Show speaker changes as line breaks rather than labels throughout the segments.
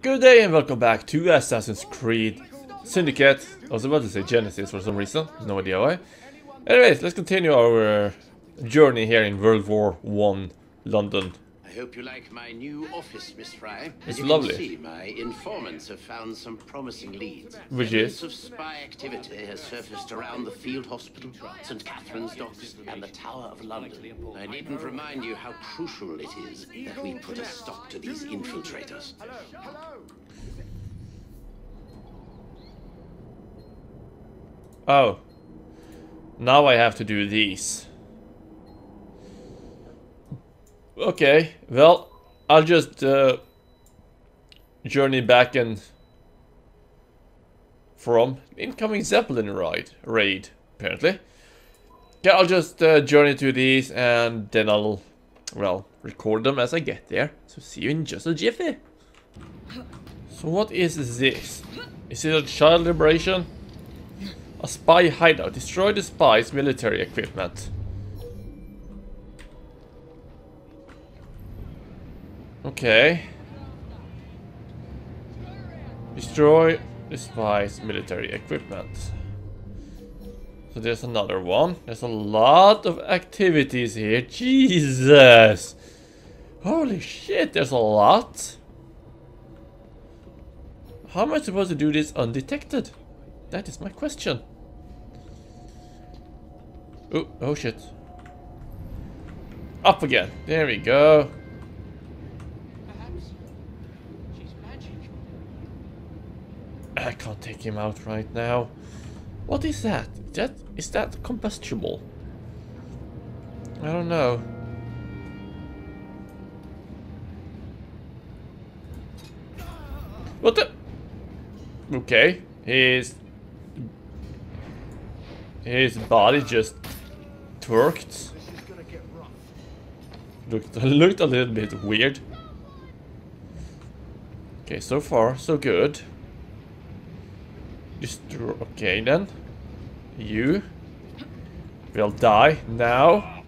Good day and welcome back to Assassin's Creed Syndicate. I was about to say Genesis for some reason, no idea why. Anyways, let's continue our journey here in World War One, London.
I hope you like my new office, Miss Frye.
It's
you
lovely.
See, my informants have found some promising leads.
Which
Evidence
is?
of spy activity has surfaced around the Field Hospital, St. Catherine's Docks, and the Tower of London. I needn't remind you how crucial it is that we put a stop to these infiltrators.
Oh. Now I have to do these. Okay, well, I'll just uh, journey back and from incoming Zeppelin ride raid, apparently. Yeah, I'll just uh, journey to these and then I'll, well, record them as I get there. So see you in just a jiffy. So what is this? Is it a child liberation? A spy hideout. Destroy the spy's military equipment. Okay. Destroy the spy's military equipment. So there's another one. There's a lot of activities here. Jesus! Holy shit, there's a lot. How am I supposed to do this undetected? That is my question. Oh, oh shit. Up again. There we go. I can't take him out right now. What is that? Is that is that combustible? I don't know. What the? Okay, his his body just twerked. Looked looked a little bit weird. Okay, so far so good. Destroy. Okay then, you will die now.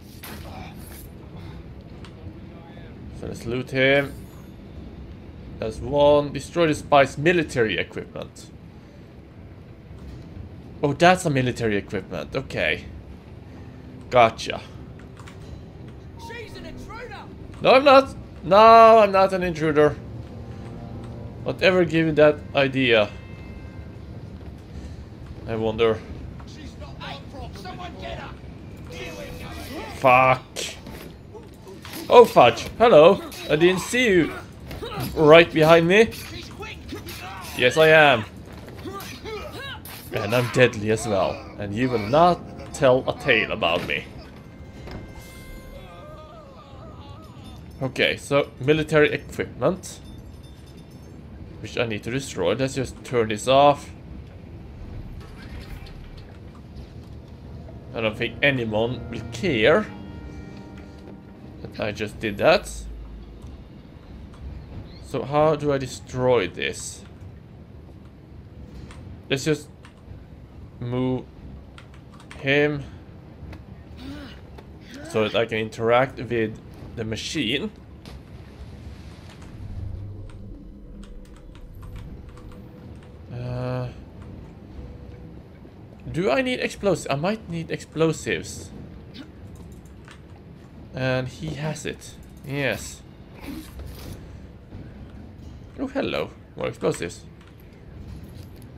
So let's loot him. That's one. Destroy the spy's military equipment. Oh, that's a military equipment. Okay. Gotcha. No, I'm not. No, I'm not an intruder. Whatever gave you that idea?
We go!
Fuck. Oh, fudge. Hello. I didn't see you. Right behind me. Yes, I am. And I'm deadly as well. And you will not tell a tale about me. Okay, so military equipment. Which I need to destroy. Let's just turn this off. I don't think anyone will care. That I just did that. So how do I destroy this? Let's just move him so that I can interact with the machine. Do I need explosives? I might need explosives. And he has it. Yes. Oh, hello. More explosives.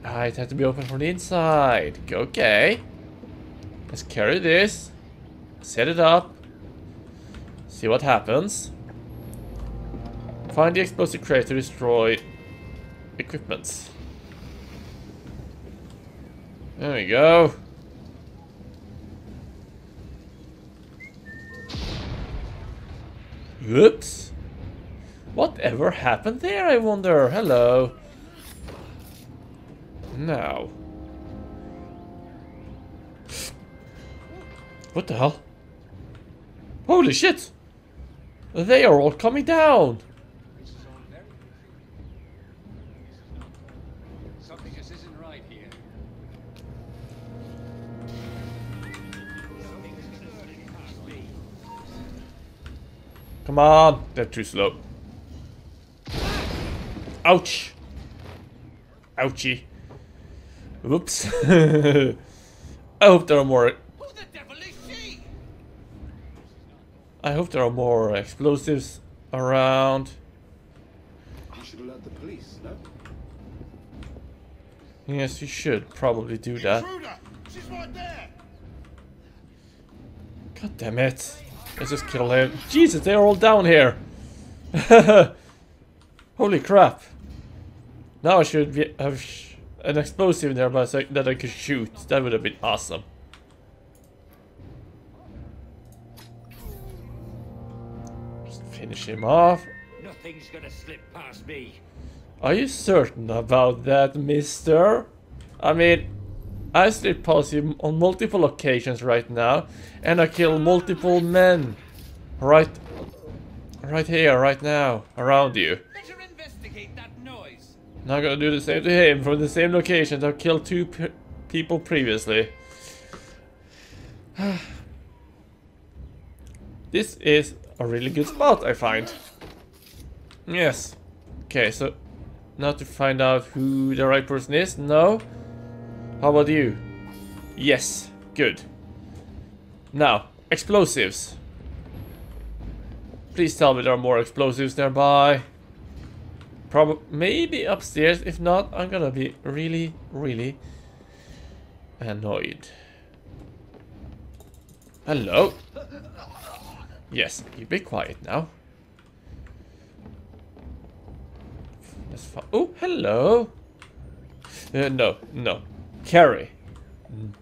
Ah, it had to be open from the inside. Okay. Let's carry this. Set it up. See what happens. Find the explosive crate to destroy equipment. There we go. Whoops. Whatever happened there, I wonder? Hello. Now. What the hell? Holy shit! They are all coming down! Come on! They're too slow. Ouch! Ouchie. Whoops. I hope there are more.
Who the devil is she?
I hope there are more explosives around.
I should alert the police, no?
Yes, you should probably do that.
Intruder! She's right there!
God damn it. Let's just kill him. Jesus, they're all down here. Holy crap. Now I should be, have sh an explosive nearby so that I could shoot. That would have been awesome. Just finish him off.
Nothing's gonna slip past me.
Are you certain about that, mister? I mean, I past him on multiple occasions right now, and I kill multiple men. Right, right here, right now, around you.
Better investigate that noise.
Now I'm gonna do the same to him from the same location I've killed two p people previously. this is a really good spot, I find. Yes. Okay, so now to find out who the right person is. No. How about you? Yes. Good. Now, explosives. Please tell me there are more explosives nearby. Probably, maybe upstairs. If not, I'm gonna be really, really annoyed. Hello. Yes, you be quiet now. Oh, hello. Uh, no, no. Carry.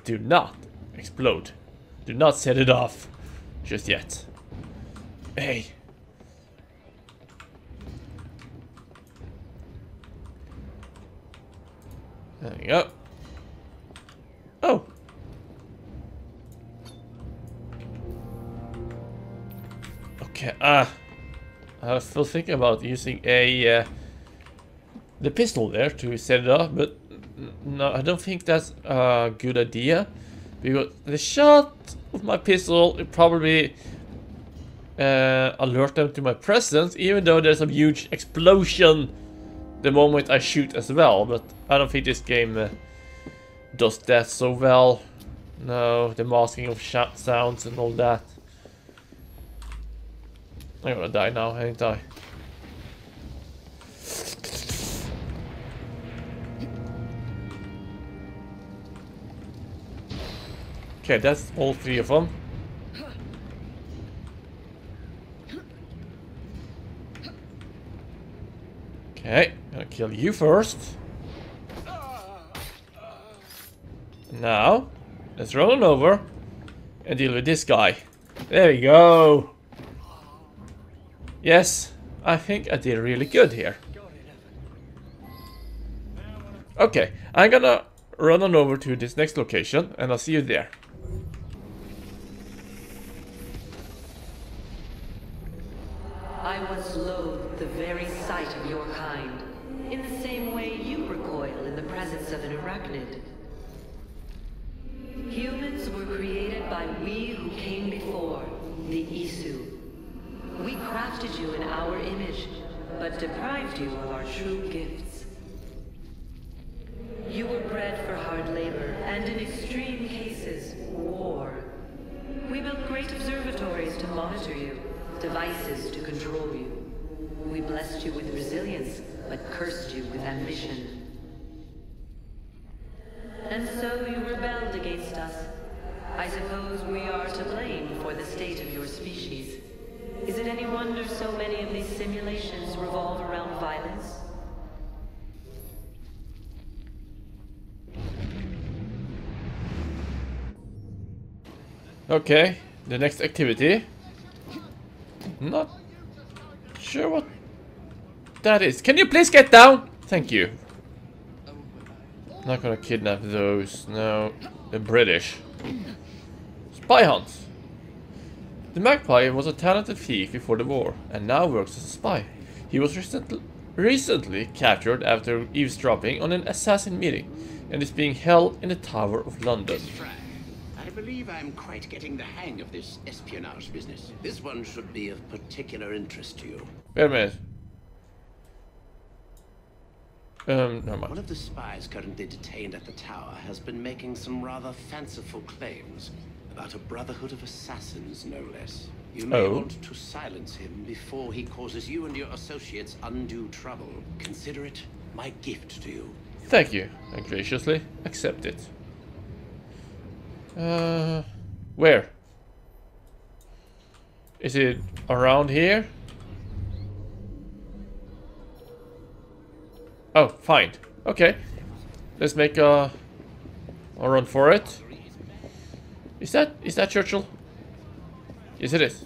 Do not explode. Do not set it off just yet. Hey. There you go. Oh. Okay, ah. I was still thinking about using a uh, the pistol there to set it off, but no, I don't think that's a good idea because the shot of my pistol will probably uh, alert them to my presence, even though there's a huge explosion the moment I shoot as well. But I don't think this game uh, does that so well. No, the masking of shot sounds and all that. I'm gonna die now, ain't I? Okay, that's all three of them. Okay, I'm gonna kill you first. Now, let's roll on over and deal with this guy. There we go. Yes, I think I did really good here. Okay, I'm gonna run on over to this next location and I'll see you there.
We blessed you with resilience, but cursed you with ambition. And so you rebelled against us. I suppose we are to blame for the state of your species. Is it any wonder so many of these simulations revolve around violence?
Okay, the next activity. Not sure what that is. Can you please get down? Thank you. Not gonna kidnap those. No, the British. Spy hunts. The Magpie was a talented thief before the war, and now works as a spy. He was recently, recently captured after eavesdropping on an assassin meeting, and is being held in the Tower of London.
I believe I'm quite getting the hang of this espionage business. This one should be of particular interest to you.
Wait a minute. Um.
One of the spies currently detained at the tower has been making some rather fanciful claims about a brotherhood of assassins, no less. You may
Oh.
want to silence him before he causes you and your associates undue trouble. Consider it my gift to you.
Thank you. I graciously accept it. Uh, where? Is it around here? Oh, fine. Okay. Let's make a, a run for it. Is that is that Churchill? Yes, it is.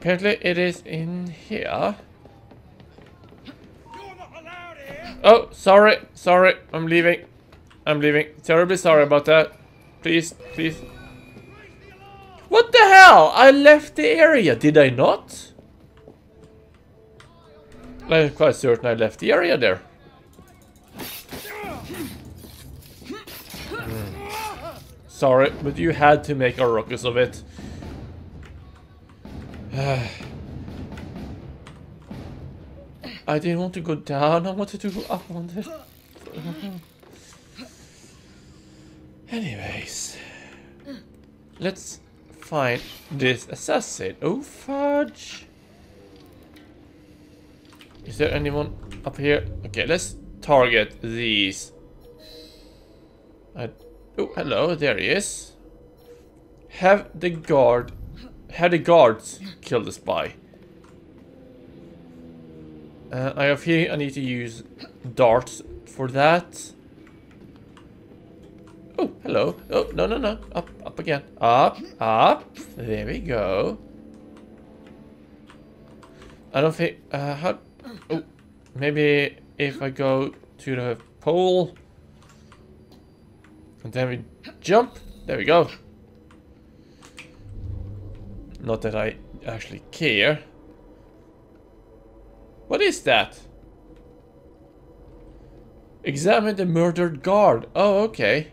Apparently, it is in here. Oh, sorry, sorry, I'm leaving. I'm leaving. Terribly sorry about that. Please, please. What the hell? I left the area, did I not? I'm quite certain I left the area there. Hmm. Sorry, but you had to make a ruckus of it. I didn't want to go down, I wanted to go up on this. Anyways. Let's find this assassin. Oh, fudge. Is there anyone up here? Okay, let's target these. Oh, hello, there he is. Have the guard, have the guards kill the spy. Uh, I have here, I need to use darts for that. Oh, hello. Oh, no, no, no. Up, up again. Up, up. There we go. I don't think, uh, how, oh, maybe if I go to the pole and then we jump. There we go. Not that I actually care. What is that? Examine the murdered guard. Oh, okay.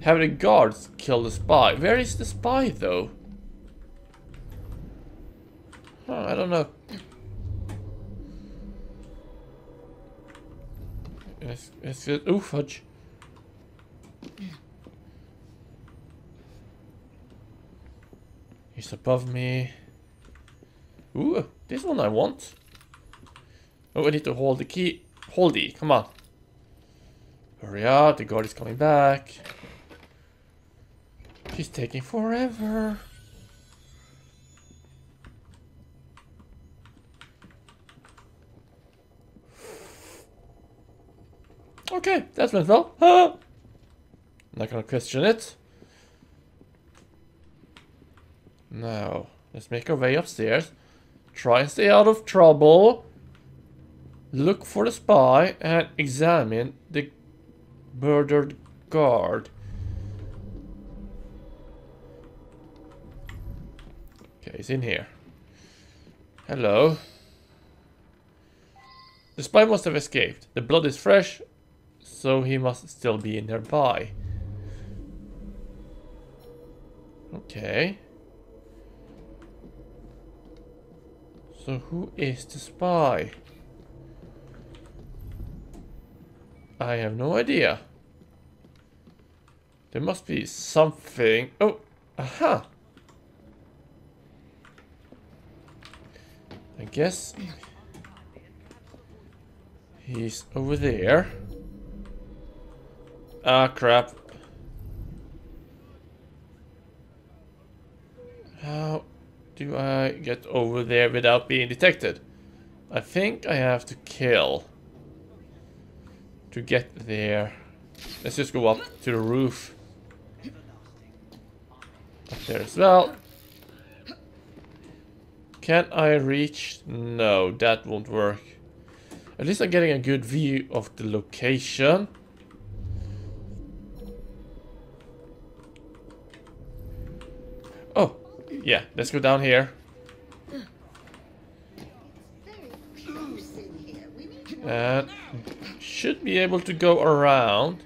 Have the guards kill the spy. Where is the spy, though? Huh, I don't know. It's, it's. Ooh, fudge. He's above me. Ooh, this one I want. Oh, I need to hold the key. Hold E, come on. Hurry up, the guard is coming back. He's taking forever. Okay, that went well. Ah. Not gonna question it. Now, let's make our way upstairs. Try and stay out of trouble. Look for the spy and examine the murdered guard. Okay, he's in here. Hello. The spy must have escaped. The blood is fresh, so he must still be nearby. Okay. So who is the spy? I have no idea. There must be something. Oh, aha. I guess he's over there. Ah, crap. How do I get over there without being detected? I think I have to kill to get there. Let's just go up to the roof. Up there as well. Can I reach? No, that won't work. At least I'm getting a good view of the location. Yeah, let's go down here. And should be able to go around.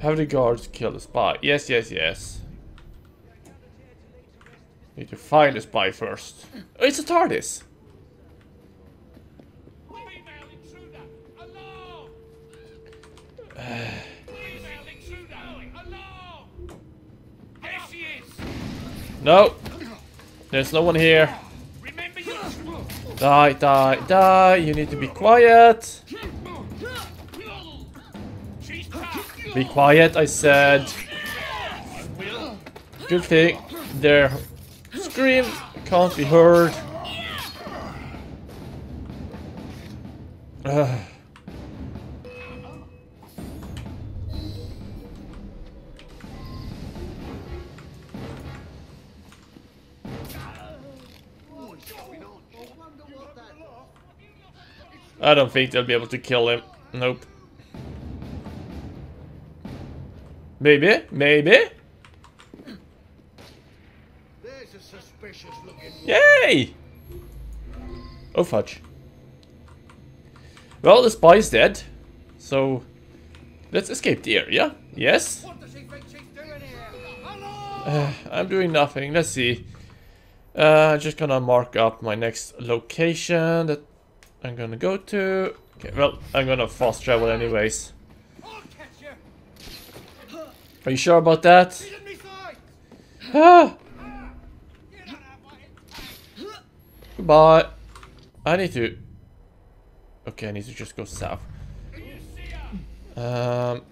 Have the guards kill the spy. Yes, yes, yes. Need to find the spy first. Oh, it's a TARDIS. No. There's no one here. Die, die, die. You need to be quiet. Be quiet, I said. Good thing their scream can't be heard. Ugh. I don't think they'll be able to kill him. Nope. Maybe, maybe.
There's a suspicious looking...
Yay! Oh fudge. Well, the spy's dead. So, let's escape the area. Yes?
What does he think she's doing here? Alarm!
Uh, I'm doing nothing. Let's see. Uh, just gonna mark up my next location that I'm gonna go to. Okay, well, I'm gonna fast travel anyways. Are you sure about that? Ah, goodbye. I need to... Okay, I need to just go south. Um,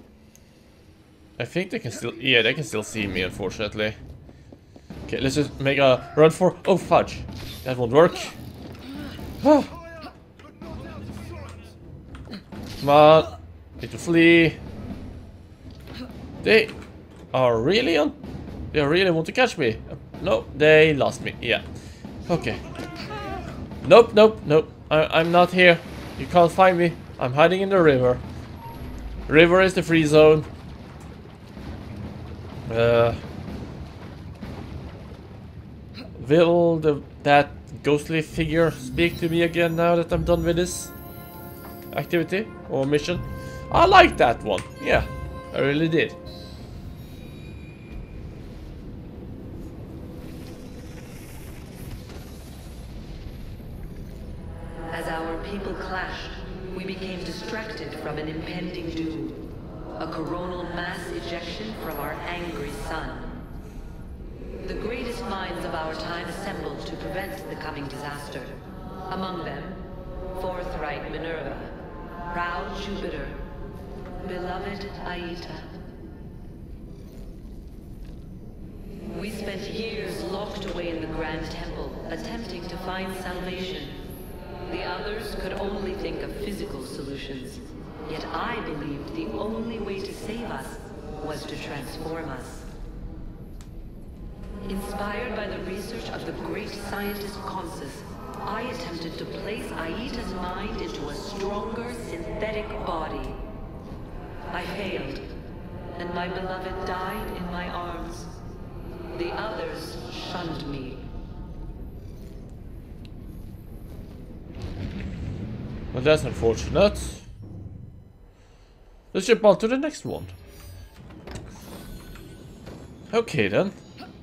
I think they can still... Yeah, they can still see me, unfortunately. Okay, let's just make a run for... Oh, fudge. That won't work. Ah, on. Need to flee. They are really on... They really want to catch me. No, they lost me. Yeah. Okay. Nope, nope, nope. I I'm not here. You can't find me. I'm hiding in the river. River is the free zone. Uh, will the that ghostly figure speak to me again now that I'm done with this activity or mission? I like that one. Yeah, I really did.
Grand Temple, attempting to find salvation. The others could only think of physical solutions. Yet I believed the only way to save us was to transform us. Inspired by the research of the great scientist Consus, I attempted to place Aita's mind into a stronger synthetic body. I failed, and my beloved died in my arms. The others shunned me.
Well, that's unfortunate. Let's jump on to the next one. Okay then.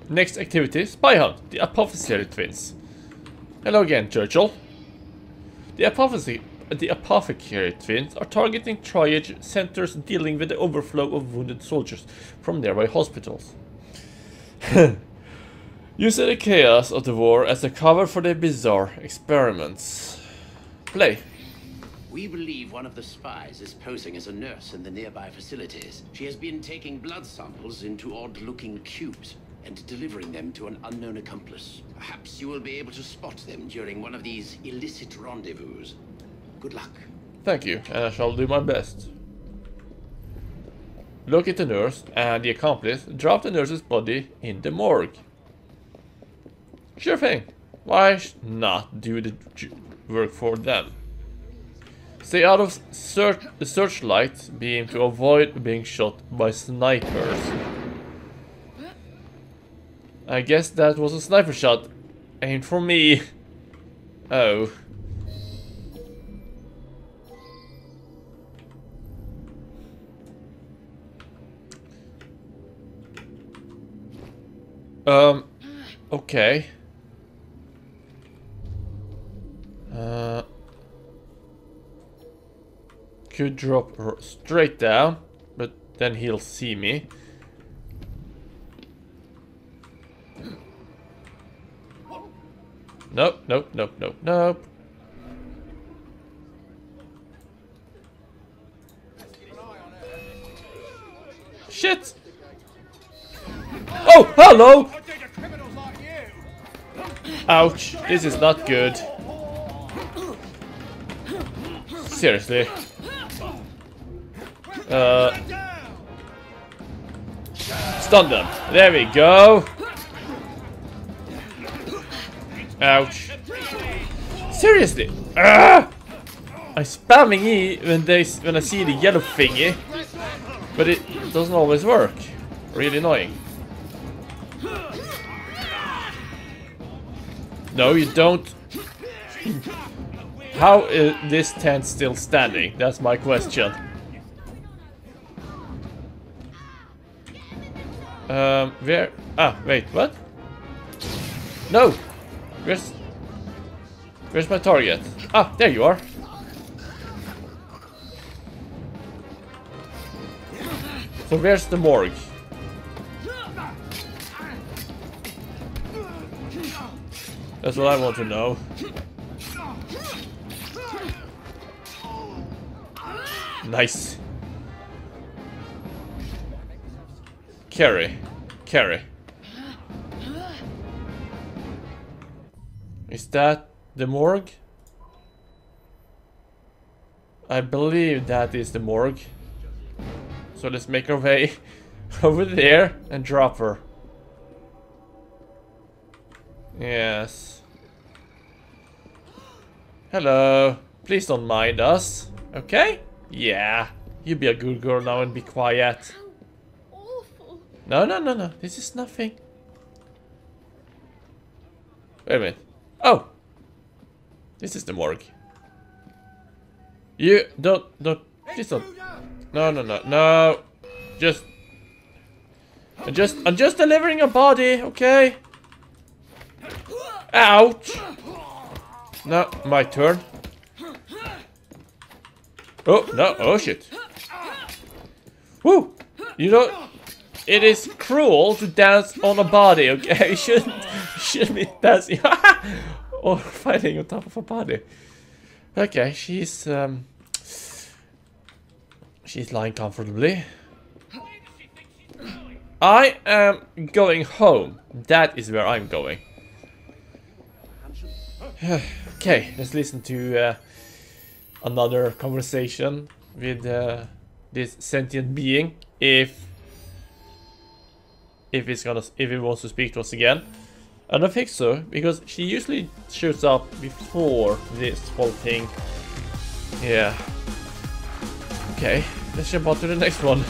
Next activity, Spy Hunt, the Apothecary Twins. Hello again, Churchill. The, Apothe the Apothecary Twins are targeting triage centers dealing with the overflow of wounded soldiers from nearby hospitals. Using the chaos of the war as a cover for their bizarre experiments. Play.
We believe one of the spies is posing as a nurse in the nearby facilities. She has been taking blood samples into odd-looking cubes and delivering them to an unknown accomplice. Perhaps you will be able to spot them during one of these illicit rendezvous. Good luck.
Thank you, and I shall do my best. Locate the nurse and the accomplice, drop the nurse's body in the morgue. Sure thing. Why not do the work for them? Stay out of search searchlight beam to avoid being shot by snipers. I guess that was a sniper shot. Aimed for me. Oh. Um, okay. Uh could drop straight down, but then he'll see me. Nope, nope, nope, nope, nope. Shit! Oh, hello! Ouch, this is not good. Seriously. Uh, stun them. There we go. Ouch. Seriously. Ah! I'm spamming E when they when I see the yellow thingy, but it doesn't always work. Really annoying. No, you don't. How is this tent still standing? That's my question. Um, where? Ah, wait, what? No! Where's... Where's my target? Ah, there you are. So where's the morgue? That's what I want to know. Nice. Carry. Carry. Is that the morgue? I believe that is the morgue. So let's make our way over there and drop her. Yes. Hello. Please don't mind us. Okay? Yeah. You be a good girl now and be quiet. No, no, no, no. This is nothing. Wait a minute. Oh. This is the morgue. You don't, don't, please don't. No, no, no, no. Just, I'm just, I'm just delivering a body, okay? Ouch. No, my turn. Oh, no, oh shit. Woo! You know, it is cruel to dance on a body, okay? You shouldn't, shouldn't be dancing or fighting on top of a body. Okay, she's, um, she's lying comfortably. I am going home. That is where I'm going. okay, let's listen to uh, another conversation with uh, this sentient being. If if it's gonna if it wants to speak to us again. And I don't think so because she usually shows up before this whole thing. Yeah. Okay, let's jump on to the next one.